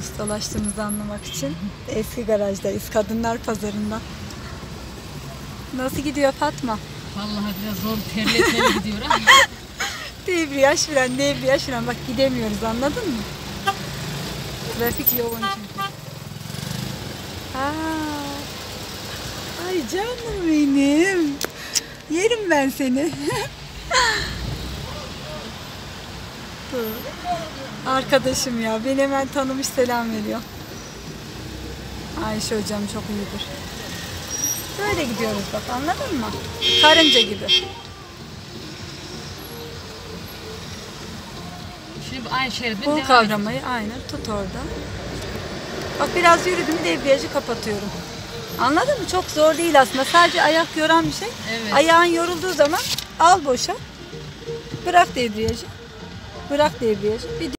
Ustalaştığımızı anlamak için eski garajdayız. Kadınlar pazarında. Nasıl gidiyor Fatma? Vallahi biraz zor terletmeli gidiyor ama. Debriyaj fren, debriyaj fren. Bak gidemiyoruz anladın mı? Trafik yoğun çünkü. Aa, ay canım benim. Yerim ben seni. Dur. Arkadaşım ya. Beni hemen tanımış selam veriyor. Ayşe hocam çok iyidir. Böyle gidiyoruz bak anladın mı? Karınca gibi. Şimdi aynı şeridin Bu devam kavramayı aynen tut orada. Bak biraz yürüdüm debriyajı kapatıyorum. Anladın mı? Çok zor değil aslında. Sadece ayak yoran bir şey. Evet. Ayağın yorulduğu zaman al boşa. Bırak debriyajı. Bırak debriyajı. Bir